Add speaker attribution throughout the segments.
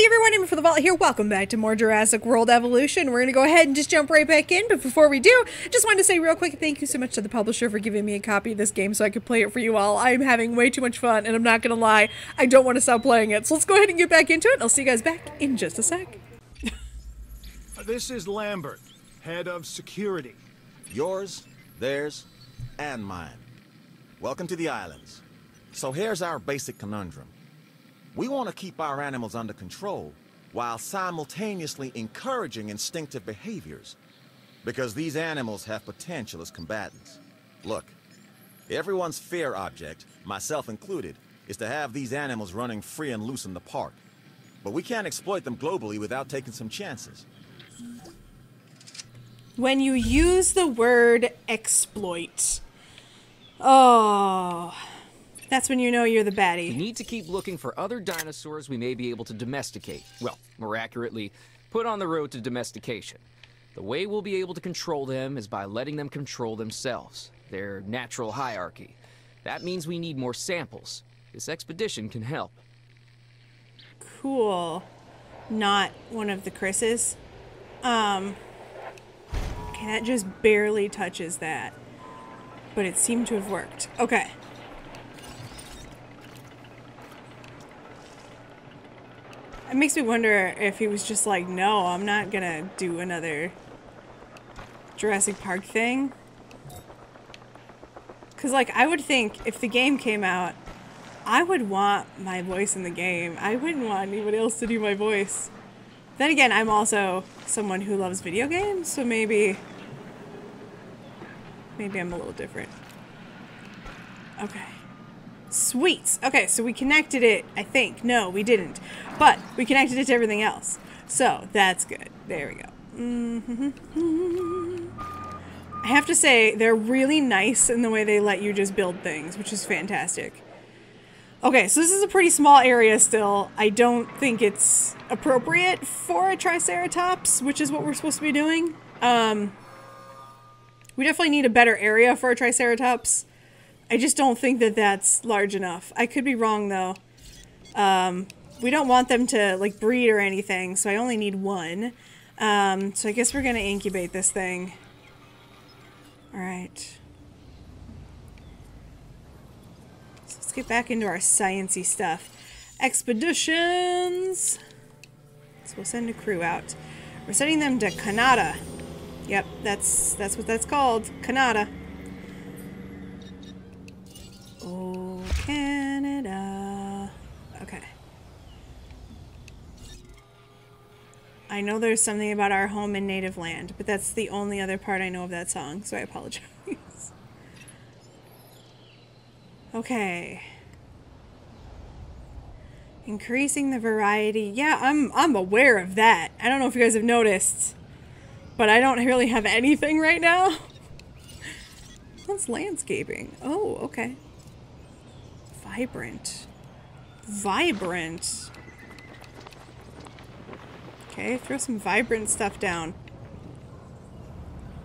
Speaker 1: Hey everyone, I'm for the Vault here. Welcome back to more Jurassic World Evolution. We're going to go ahead and just jump right back in. But before we do, just wanted to say real quick thank you so much to the publisher for giving me a copy of this game so I could play it for you all. I'm having way too much fun, and I'm not going to lie, I don't want to stop playing it. So let's go ahead and get back into it. I'll see you guys back in just a sec.
Speaker 2: This is Lambert, head of security.
Speaker 3: Yours, theirs, and mine. Welcome to the islands. So here's our basic conundrum. We want to keep our animals under control while simultaneously encouraging instinctive behaviors. Because these animals have potential as combatants. Look, everyone's fear object, myself included, is to have these animals running free and loose in the park. But we can't exploit them globally without taking some chances.
Speaker 1: When you use the word exploit, oh, that's when you know you're the baddie.
Speaker 4: We need to keep looking for other dinosaurs we may be able to domesticate. Well, more accurately, put on the road to domestication. The way we'll be able to control them is by letting them control themselves, their natural hierarchy. That means we need more samples. This expedition can help.
Speaker 1: Cool. Not one of the Chris's. Um, okay, that just barely touches that. But it seemed to have worked. Okay. It makes me wonder if he was just like, no, I'm not gonna do another Jurassic Park thing. Because, like, I would think if the game came out, I would want my voice in the game. I wouldn't want anybody else to do my voice. Then again, I'm also someone who loves video games, so maybe maybe I'm a little different. Okay. Sweet. Okay, so we connected it, I think. No, we didn't. But we connected it to everything else. So, that's good. There we go. Mhm. I have to say, they're really nice in the way they let you just build things, which is fantastic. Okay, so this is a pretty small area still. I don't think it's appropriate for a Triceratops, which is what we're supposed to be doing. Um, we definitely need a better area for a Triceratops. I just don't think that that's large enough. I could be wrong though. Um, we don't want them to like breed or anything, so I only need one. Um, so I guess we're gonna incubate this thing. All right. So let's get back into our sciency stuff. Expeditions. So we'll send a crew out. We're sending them to Canada. Yep, that's that's what that's called. Canada. Oh, Canada. Okay. I know there's something about our home and native land, but that's the only other part I know of that song, so I apologize. okay. Increasing the variety. Yeah, I'm I'm aware of that. I don't know if you guys have noticed, but I don't really have anything right now. What's landscaping? Oh, okay. Vibrant. Vibrant. Okay, throw some vibrant stuff down.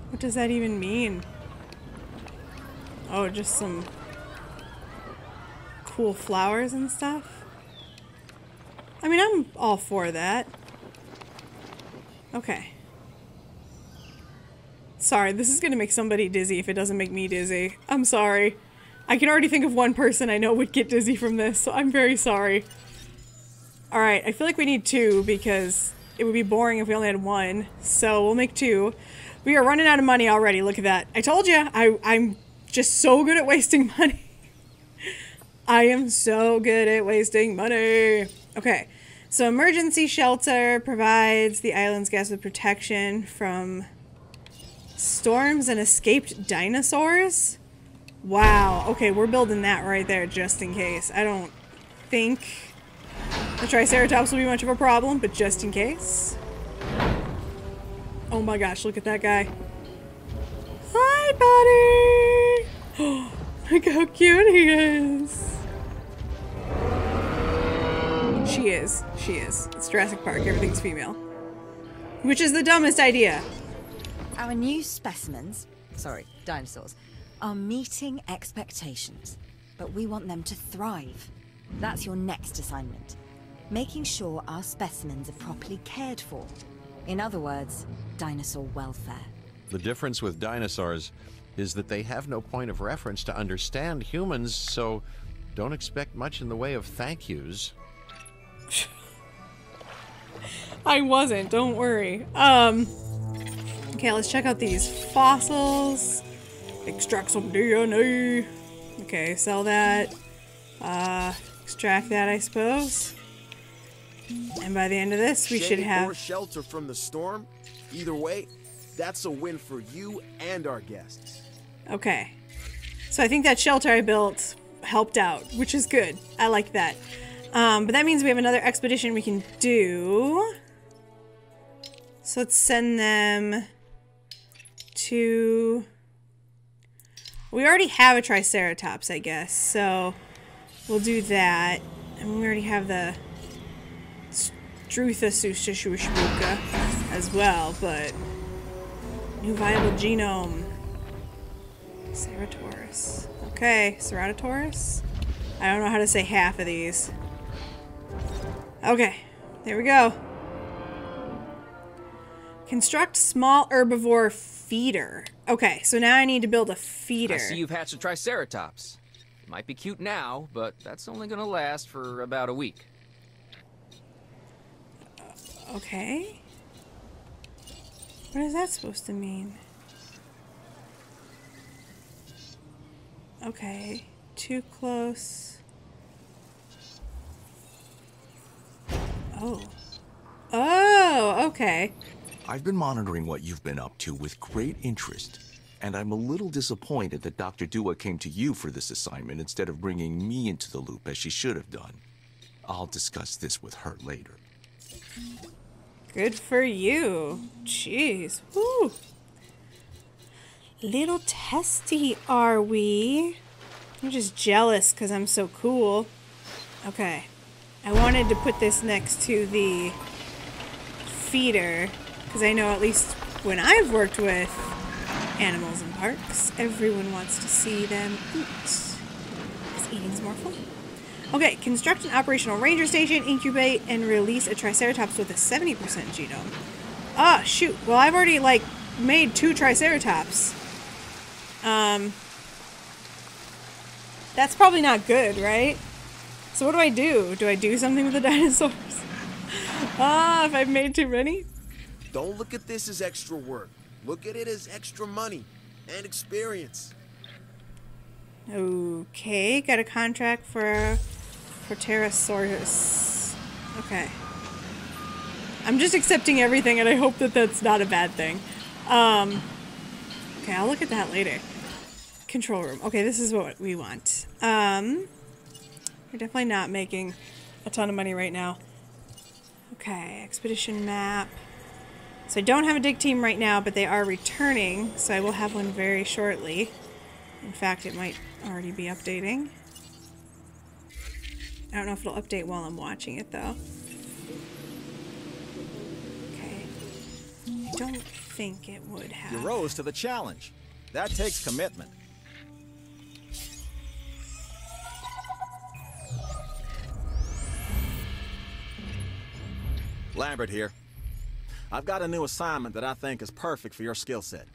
Speaker 1: What does that even mean? Oh, just some cool flowers and stuff? I mean, I'm all for that. Okay. Sorry, this is gonna make somebody dizzy if it doesn't make me dizzy. I'm sorry. I can already think of one person I know would get dizzy from this, so I'm very sorry. Alright, I feel like we need two because it would be boring if we only had one. So we'll make two. We are running out of money already, look at that. I told you, I, I'm just so good at wasting money. I am so good at wasting money. Okay, so emergency shelter provides the island's guests with protection from storms and escaped dinosaurs. Wow. Okay, we're building that right there just in case. I don't think the Triceratops will be much of a problem, but just in case. Oh my gosh, look at that guy. Hi, buddy! Look how cute he is. She is. She is. It's Jurassic Park. Everything's female. Which is the dumbest idea.
Speaker 5: Our new specimens, sorry, dinosaurs, are meeting expectations. But we want them to thrive. That's your next assignment. Making sure our specimens are properly cared for. In other words, dinosaur welfare.
Speaker 6: The difference with dinosaurs is that they have no point of reference to understand humans, so don't expect much in the way of thank yous.
Speaker 1: I wasn't, don't worry. Um Okay, let's check out these fossils. Extract some DNA. Okay, sell that. Uh extract that I suppose. And by the end of this we should have
Speaker 7: or shelter from the storm. Either way, that's a win for you and our guests.
Speaker 1: Okay. So I think that shelter I built helped out, which is good. I like that. Um, but that means we have another expedition we can do. So let's send them to. We already have a Triceratops, I guess. So we'll do that. And we already have the Struthasushushushbuka as well, but new viable genome. Ceratosaurus. Okay, Ceratosaurus. I don't know how to say half of these. Okay, there we go. Construct small herbivore feeder. Okay, so now I need to build a feeder.
Speaker 4: I see you've hatched a Triceratops. It might be cute now, but that's only gonna last for about a week.
Speaker 1: Okay. What is that supposed to mean? Okay, too close. Oh. Oh, okay.
Speaker 8: I've been monitoring what you've been up to with great interest, and I'm a little disappointed that Dr. Dua came to you for this assignment instead of bringing me into the loop as she should have done. I'll discuss this with her later.
Speaker 1: Good for you. Jeez. Woo. Little testy, are we? I'm just jealous because I'm so cool. Okay. I wanted to put this next to the feeder because I know at least when I've worked with animals in parks, everyone wants to see them eat. Because eating's more fun. Okay, construct an operational ranger station, incubate, and release a Triceratops with a 70% genome. Ah, shoot. Well, I've already, like, made two Triceratops. Um, that's probably not good, right? So what do I do? Do I do something with the dinosaurs? ah, if I've made too many?
Speaker 7: Don't look at this as extra work. Look at it as extra money and experience.
Speaker 1: Okay, got a contract for for Pterosaurus. Okay. I'm just accepting everything, and I hope that that's not a bad thing. Um, okay, I'll look at that later. Control room. Okay, this is what we want. Um, we're definitely not making a ton of money right now. Okay, expedition map. So I don't have a dig team right now, but they are returning, so I will have one very shortly. In fact, it might already be updating. I don't know if it'll update while I'm watching it, though. Okay. I don't think it would have.
Speaker 3: You rose to the challenge. That takes commitment. Lambert here. I've got a new assignment that I think is perfect for your skill set.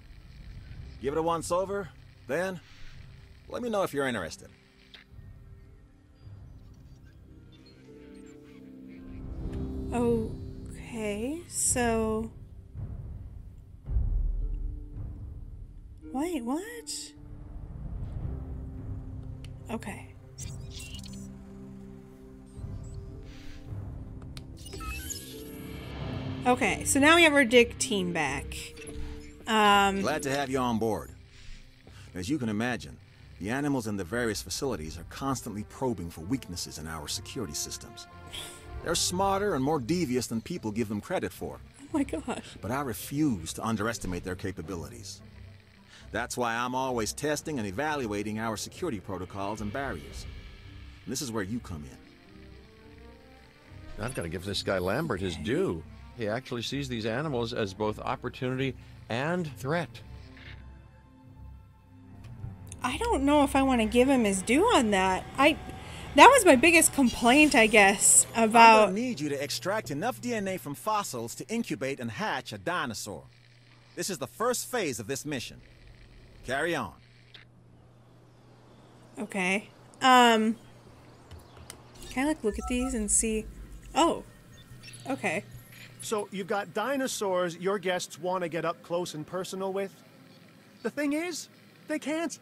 Speaker 3: Give it a once over, then let me know if you're interested.
Speaker 1: Okay, so. Wait, what? Okay. Okay, so now we have our dig team back. Um,
Speaker 3: Glad to have you on board. As you can imagine, the animals in the various facilities are constantly probing for weaknesses in our security systems. They're smarter and more devious than people give them credit for,
Speaker 1: oh my gosh.
Speaker 3: but I refuse to underestimate their capabilities. That's why I'm always testing and evaluating our security protocols and barriers. And this is where you come in.
Speaker 6: I've got to give this guy Lambert his due. He actually sees these animals as both opportunity and threat.
Speaker 1: I don't know if I want to give him his due on that. I That was my biggest complaint, I guess, about
Speaker 3: gonna need you to extract enough DNA from fossils to incubate and hatch a dinosaur. This is the first phase of this mission. Carry on.
Speaker 1: Okay. Um. Can I like look at these and see? Oh. Okay.
Speaker 2: So you've got dinosaurs your guests want to get up close and personal with. The thing is, they can't.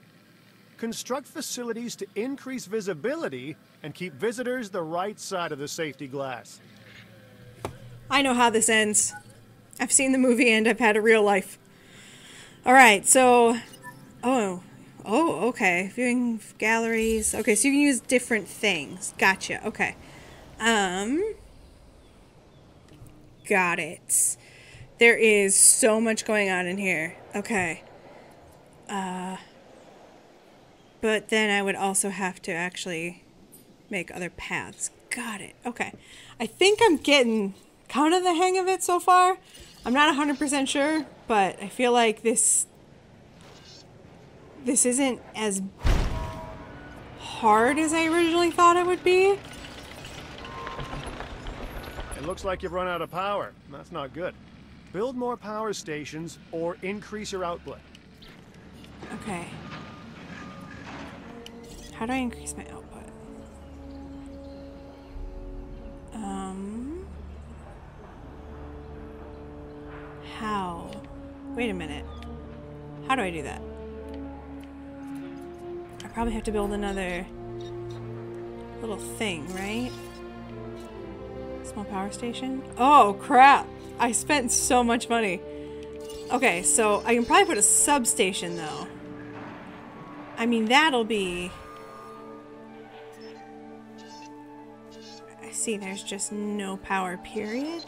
Speaker 2: Construct facilities to increase visibility and keep visitors the right side of the safety glass.
Speaker 1: I know how this ends. I've seen the movie and I've had a real life. All right. So. Oh. Oh. Okay. Viewing galleries. Okay. So you can use different things. Gotcha. Okay. Um. Got it. There is so much going on in here. Okay. Uh. But then I would also have to actually make other paths. Got it. Okay. I think I'm getting kind of the hang of it so far. I'm not 100% sure, but I feel like this this isn't as hard as I originally thought it would be.
Speaker 2: It looks like you've run out of power. That's not good. Build more power stations or increase your output.
Speaker 1: Okay. How do I increase my output? Um. How? Wait a minute. How do I do that? I probably have to build another little thing, right? Small power station? Oh, crap! I spent so much money. Okay, so I can probably put a substation, though. I mean, that'll be... see there's just no power, period,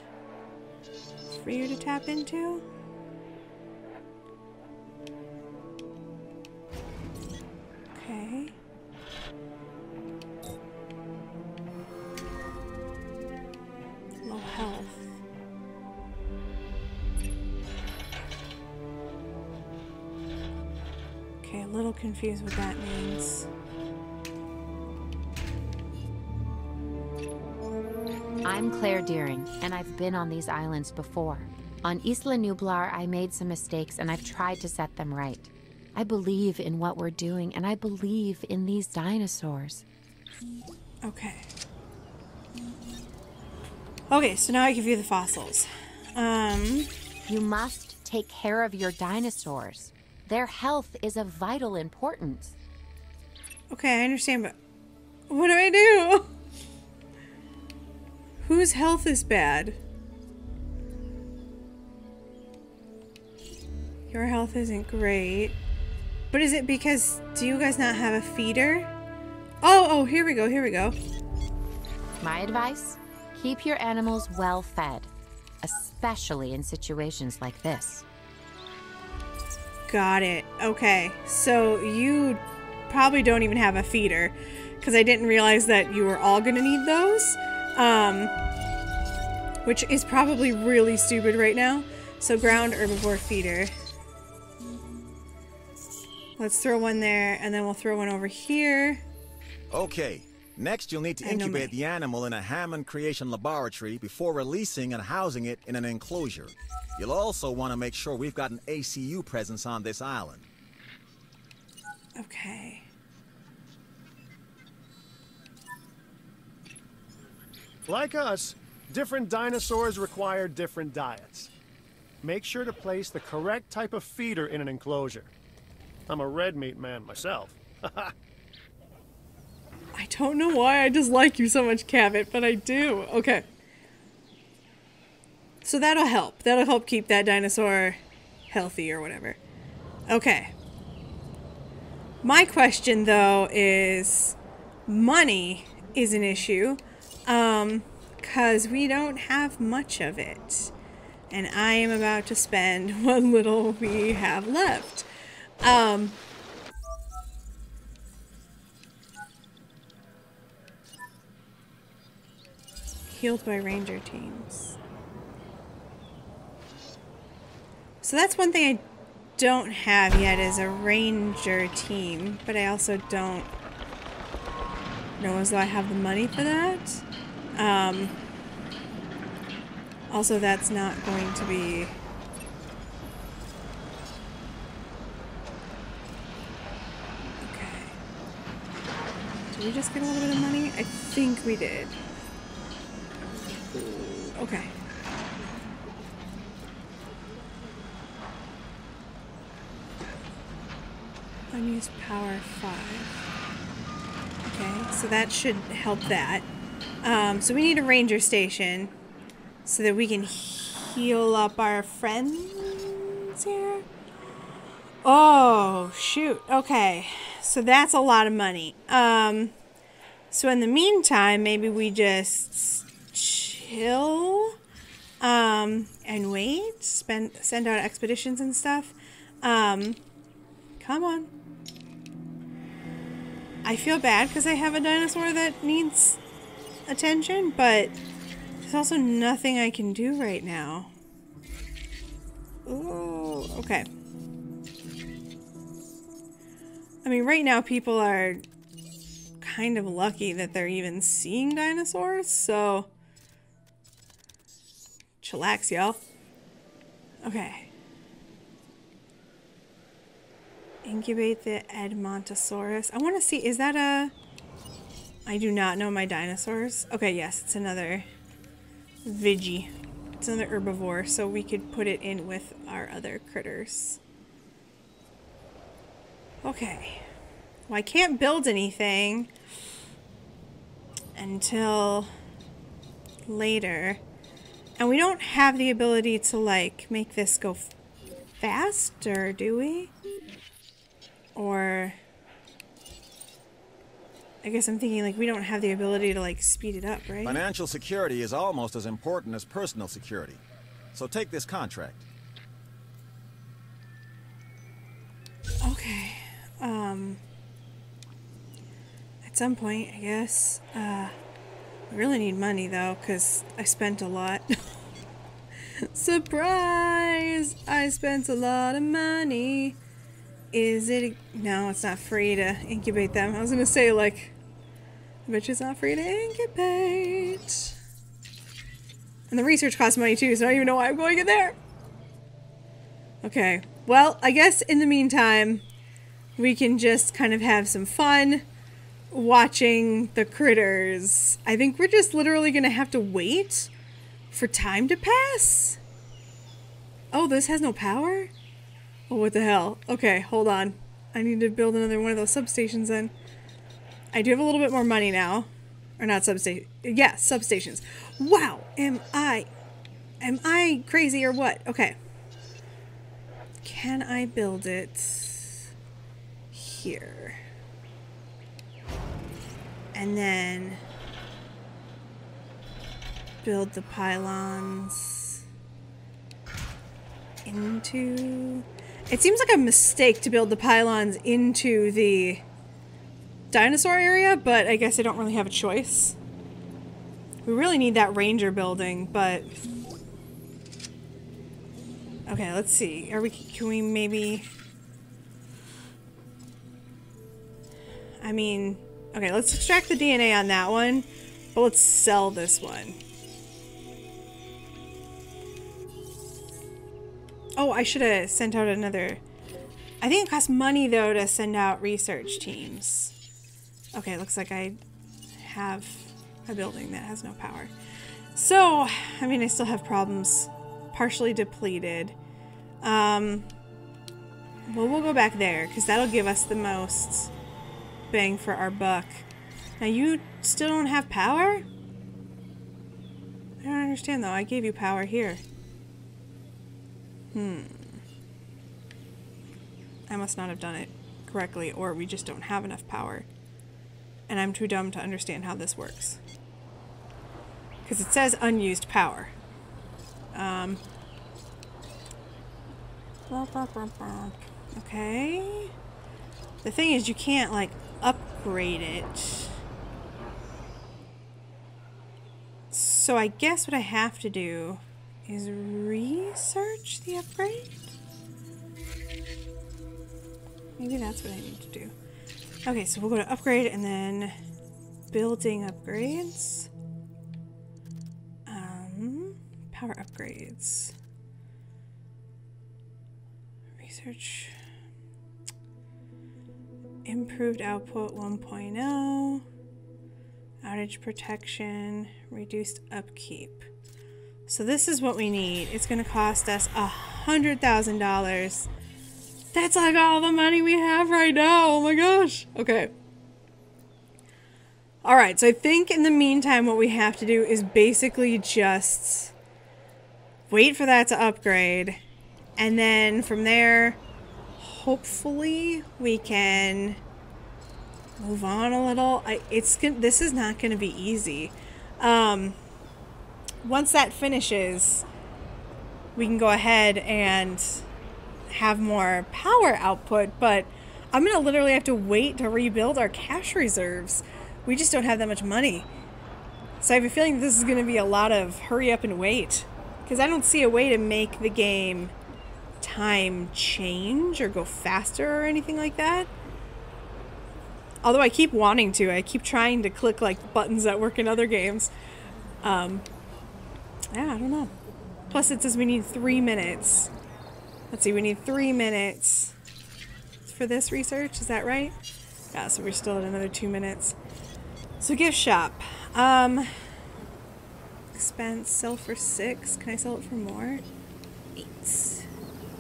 Speaker 1: for you to tap into. Okay. Low health. Okay, a little confused what that means.
Speaker 9: I'm Claire Dearing, and I've been on these islands before. On Isla Nublar, I made some mistakes, and I've tried to set them right. I believe in what we're doing, and I believe in these dinosaurs.
Speaker 1: Okay. Okay, so now I give you the fossils. Um,
Speaker 9: You must take care of your dinosaurs. Their health is of vital importance.
Speaker 1: okay, I understand, but what do I do? Whose health is bad? Your health isn't great. But is it because do you guys not have a feeder? Oh, oh, here we go, here we go.
Speaker 9: My advice keep your animals well fed, especially in situations like this.
Speaker 1: Got it. Okay. So you probably don't even have a feeder because I didn't realize that you were all going to need those. Um, which is probably really stupid right now. So ground herbivore feeder. Let's throw one there and then we'll throw one over here.
Speaker 3: Okay. Next, you'll need to incubate the animal in a Hammond Creation Laboratory before releasing and housing it in an enclosure. You'll also want to make sure we've got an ACU presence on this island.
Speaker 1: Okay.
Speaker 2: Like us, different dinosaurs require different diets. Make sure to place the correct type of feeder in an enclosure. I'm a red meat man myself.
Speaker 1: I don't know why I dislike you so much, Cabot, but I do. Okay. So that'll help. That'll help keep that dinosaur healthy or whatever. Okay. My question though is money is an issue. Um cuz we don't have much of it. And I am about to spend what little we have left. Um healed by ranger teams. So that's one thing I don't have yet is a ranger team, but I also don't know as though I have the money for that. Um, also, that's not going to be... Okay. Did we just get a little bit of money? I think we did. Okay. Unused power 5. Okay, so that should help that. Um, so we need a ranger station so that we can heal up our friends here. Oh, shoot. Okay, so that's a lot of money. Um, so in the meantime, maybe we just chill um, and wait, spend, send out expeditions and stuff. Um, come on. I feel bad because I have a dinosaur that needs attention, but there's also nothing I can do right now. Ooh, okay. I mean, right now people are kind of lucky that they're even seeing dinosaurs, so... Chillax, y'all. Okay. Incubate the Edmontosaurus. I want to see, is that a... I do not know my dinosaurs. Okay, yes, it's another Vigi. It's another herbivore, so we could put it in with our other critters. Okay. Well, I can't build anything until later. And we don't have the ability to, like, make this go faster, do we? Or... I guess I'm thinking, like, we don't have the ability to, like, speed it up, right?
Speaker 3: Financial security is almost as important as personal security. So take this contract.
Speaker 1: Okay. Um... At some point, I guess. Uh... I really need money, though, because I spent a lot. Surprise! I spent a lot of money. Is it... No, it's not free to incubate them. I was to say, like... I bet it's not free to incubate. And the research costs money, too, so I don't even know why I'm going in there. Okay. Well, I guess in the meantime, we can just kind of have some fun watching the critters. I think we're just literally going to have to wait for time to pass. Oh, this has no power? Oh, what the hell? Okay, hold on. I need to build another one of those substations then. I do have a little bit more money now. Or not substation. Yeah, substations. Wow, am I... Am I crazy or what? Okay. Can I build it here? And then build the pylons into... It seems like a mistake to build the pylons into the dinosaur area, but I guess I don't really have a choice. We really need that ranger building, but... Okay, let's see. Are we... Can we maybe... I mean... Okay, let's extract the DNA on that one, but let's sell this one. Oh, I should have sent out another... I think it costs money, though, to send out research teams. Okay, looks like I have a building that has no power. So, I mean, I still have problems. Partially depleted. Um, well, we'll go back there, because that'll give us the most bang for our buck. Now, you still don't have power? I don't understand, though. I gave you power here. Hmm. I must not have done it correctly, or we just don't have enough power. And I'm too dumb to understand how this works. Because it says unused power. Um. Okay. The thing is, you can't, like, upgrade it. So I guess what I have to do is research the upgrade? Maybe that's what I need to do. Okay, so we'll go to upgrade and then building upgrades. Um, power upgrades. Research. Improved output 1.0. Outage protection. Reduced upkeep. So this is what we need. It's going to cost us a hundred thousand dollars. That's like all the money we have right now. Oh my gosh. Okay. All right. So I think in the meantime, what we have to do is basically just wait for that to upgrade, and then from there, hopefully we can move on a little. I, it's this is not going to be easy. Um, once that finishes, we can go ahead and have more power output, but I'm going to literally have to wait to rebuild our cash reserves. We just don't have that much money. So I have a feeling this is going to be a lot of hurry up and wait. Because I don't see a way to make the game time change or go faster or anything like that. Although I keep wanting to. I keep trying to click like buttons that work in other games. Um, yeah, I don't know. Plus it says we need three minutes. Let's see, we need three minutes for this research. Is that right? Yeah, so we're still at another two minutes. So gift shop. Um, expense, sell for six. Can I sell it for more? Eight.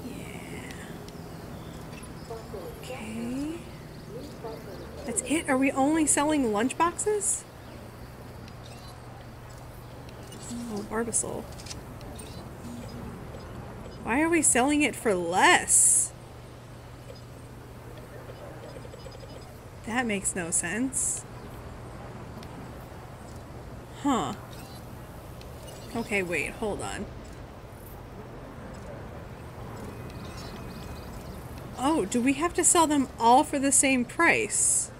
Speaker 1: Yeah. Okay. That's it? Are we only selling lunch boxes? Oh, Barbasol. Why are we selling it for less? That makes no sense. Huh. Okay, wait, hold on. Oh, do we have to sell them all for the same price?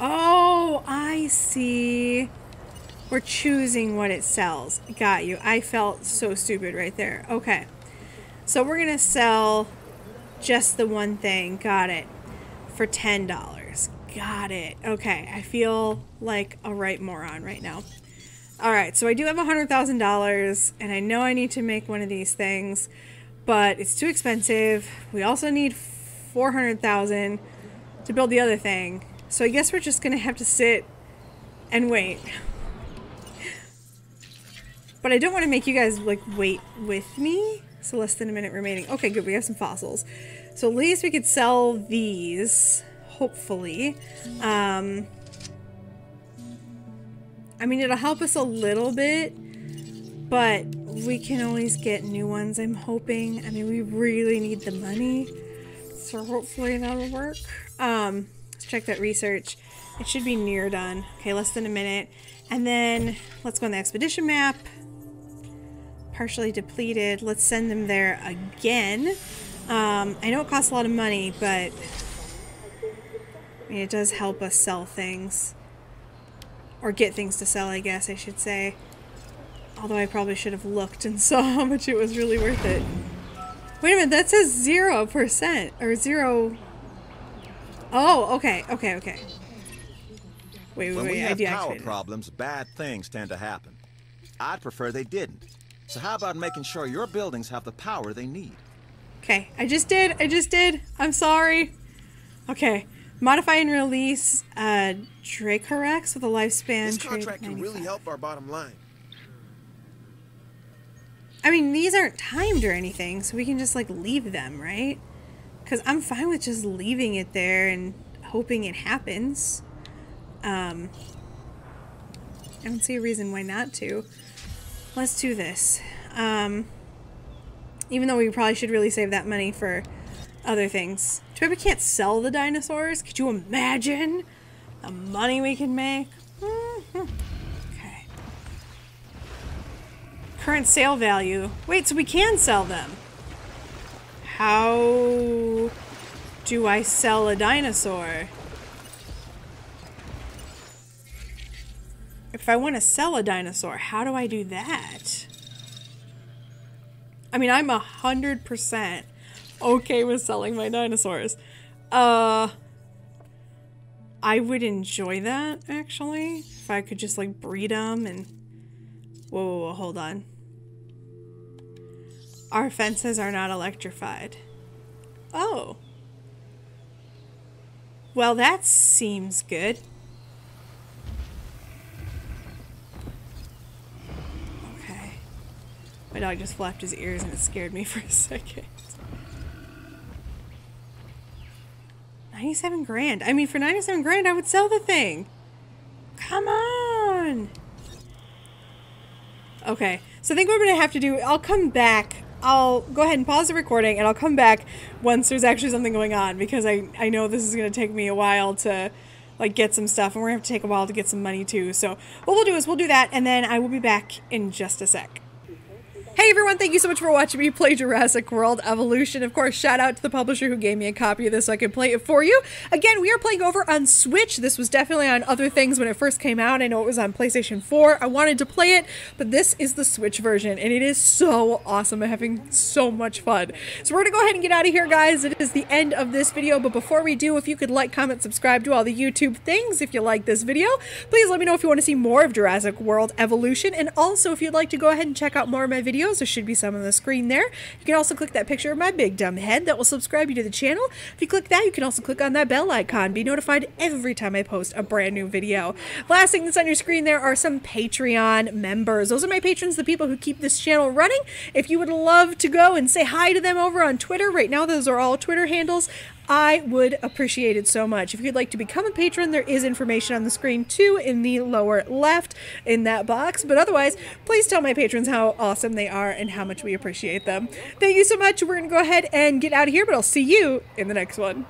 Speaker 1: Oh, I see. We're choosing what it sells. Got you. I felt so stupid right there. Okay. So we're going to sell just the one thing. Got it. For $10. Got it. Okay. I feel like a right moron right now. All right. So I do have $100,000 and I know I need to make one of these things, but it's too expensive. We also need 400,000 to build the other thing. So I guess we're just going to have to sit and wait. But I don't want to make you guys like wait with me. So less than a minute remaining. Okay, good. We have some fossils. So at least we could sell these, hopefully. Um, I mean, it'll help us a little bit, but we can always get new ones, I'm hoping. I mean, we really need the money, so hopefully that'll work. Um, let's check that research. It should be near done. Okay, less than a minute. And then let's go on the expedition map partially depleted. Let's send them there again. Um, I know it costs a lot of money, but I mean, it does help us sell things. Or get things to sell, I guess I should say. Although I probably should have looked and saw how much it was really worth it. Wait a minute, that says 0%. Or 0... Oh, okay, okay, okay. Wait, wait,
Speaker 3: when
Speaker 1: wait,
Speaker 3: we have power problems, bad things tend to happen. I'd prefer they didn't. So how about making sure your buildings have the power they need?
Speaker 1: Okay, I just did. I just did. I'm sorry. Okay, modify and release uh, Dracorex with a lifespan.
Speaker 7: This contract can
Speaker 1: 95.
Speaker 7: really help our bottom line.
Speaker 1: I mean, these aren't timed or anything, so we can just like leave them, right? Because I'm fine with just leaving it there and hoping it happens. Um, I don't see a reason why not to. Let's do this. Um, even though we probably should really save that money for other things. Bad we can't sell the dinosaurs. Could you imagine the money we can make? Mhm. Okay. Current sale value. Wait, so we can sell them. How do I sell a dinosaur? If I want to sell a dinosaur, how do I do that? I mean, I'm a hundred percent okay with selling my dinosaurs. Uh, I would enjoy that actually if I could just like breed them and. Whoa, whoa, whoa, hold on. Our fences are not electrified. Oh. Well, that seems good. Okay. My dog just flapped his ears and it scared me for a second. 97 grand. I mean, for 97 grand, I would sell the thing. Come on. Okay, so I think we're going to have to do, I'll come back. I'll go ahead and pause the recording and I'll come back once there's actually something going on because I, I know this is going to take me a while to like get some stuff and we're going to have to take a while to get some money too. So what we'll do is we'll do that and then I will be back in just a sec. Hey everyone, thank you so much for watching me play Jurassic World Evolution. Of course, shout out to the publisher who gave me a copy of this so I could play it for you. Again, we are playing over on Switch. This was definitely on other things when it first came out. I know it was on PlayStation 4. I wanted to play it, but this is the Switch version, and it is so awesome. I'm having so much fun. So we're going to go ahead and get out of here, guys. It is the end of this video, but before we do, if you could like, comment, subscribe, do all the YouTube things if you like this video. Please let me know if you want to see more of Jurassic World Evolution, and also if you'd like to go ahead and check out more of my videos, there should be some on the screen there. You can also click that picture of my big dumb head that will subscribe you to the channel. If you click that, you can also click on that bell icon, be notified every time I post a brand new video. Last thing that's on your screen there are some Patreon members. Those are my patrons, the people who keep this channel running. If you would love to go and say hi to them over on Twitter, right now those are all Twitter handles. I would appreciate it so much. If you'd like to become a patron, there is information on the screen too in the lower left in that box. But otherwise, please tell my patrons how awesome they are and how much we appreciate them. Thank you so much. We're going to go ahead and get out of here, but I'll see you in the next one.